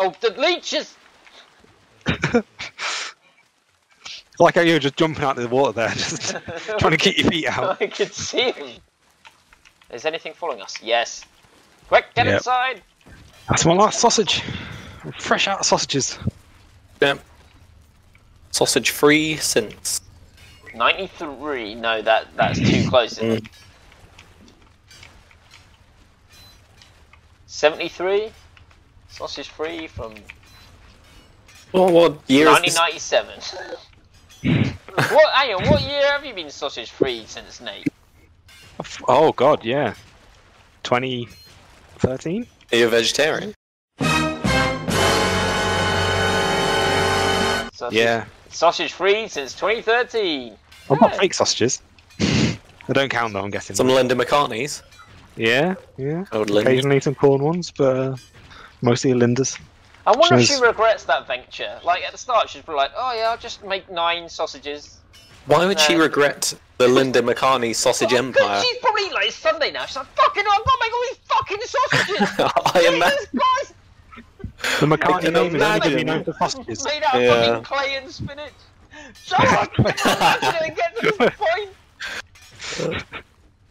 Oh, the leeches! Like how you were just jumping out of the water there, just trying to keep your feet out. I could see him. Is anything following us? Yes. Quick, get Yep. inside! That's my last sausage. Fresh out of sausages. Yeah. Sausage free since. 93. No, that that's too close. isn't it? Mm. 73. Sausage free from Well, what year is 1997. what? Hang on, what year have you been sausage free since, Nate? Oh god, yeah. 2013? Are you a vegetarian? Sausage, Yeah. Sausage free since 2013. What about Yeah. fake sausages? they don't count though, I'm guessing. Some Linda McCartney's. Yeah, yeah. Oh, Linda. Occasionally some corn ones, but uh, mostly Linda's. I wonder if she regrets that venture. Like at the start, she's probably like, "Oh yeah, I'll just make nine sausages." Why would she regret the Linda McCartney sausage Well, 'cause empire? She's probably like it's Sunday now. She's like, "Fucking, I've got to make all these fucking sausages." I imagine. Jesus Christ! The McCartney name is only imagine. going to be known for sausages. Made out of Yeah. fucking clay and spinach. Shut up! Get to this point.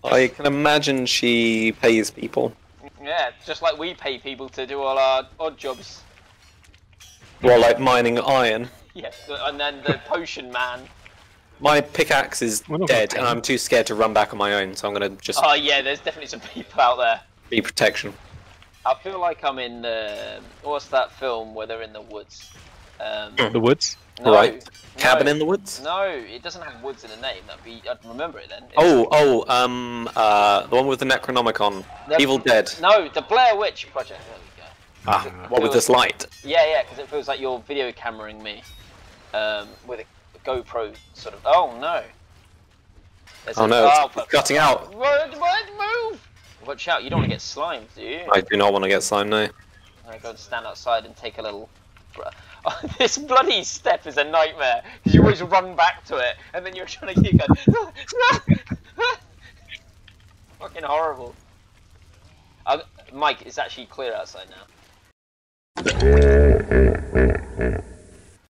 I can imagine she pays people. Yeah, just like we pay people to do all our odd jobs. Well, like mining iron. Yeah, and then the potion man. My pickaxe is dead, and. I'm too scared to run back on my own, so I'm gonna just Oh yeah, there's definitely some people out there. be protection. I feel like I'm in the what's that film where they're in the woods? Um, The woods. no, Right. Cabin no, in the woods. No, it doesn't have woods in the name. That'd be I'd remember it then. It's- Oh, oh, um, uh, the one with the Necronomicon, The- Evil Dead. No, the Blair Witch Project. There we go. Ah, what with this light? Yeah, yeah, because it feels like you're video cameraing me um, with a, a GoPro sort of. Oh no. There's Oh a- no, it's but- cutting out. What? What? Move! Watch out! You don't want to get slimed, do you? I do not want to get slimed, no. I go and stand outside and take a little. this bloody step is a nightmare because you always run back to it and then you're trying to keep going. Fucking horrible. Uh, Mike, it's actually clear outside now.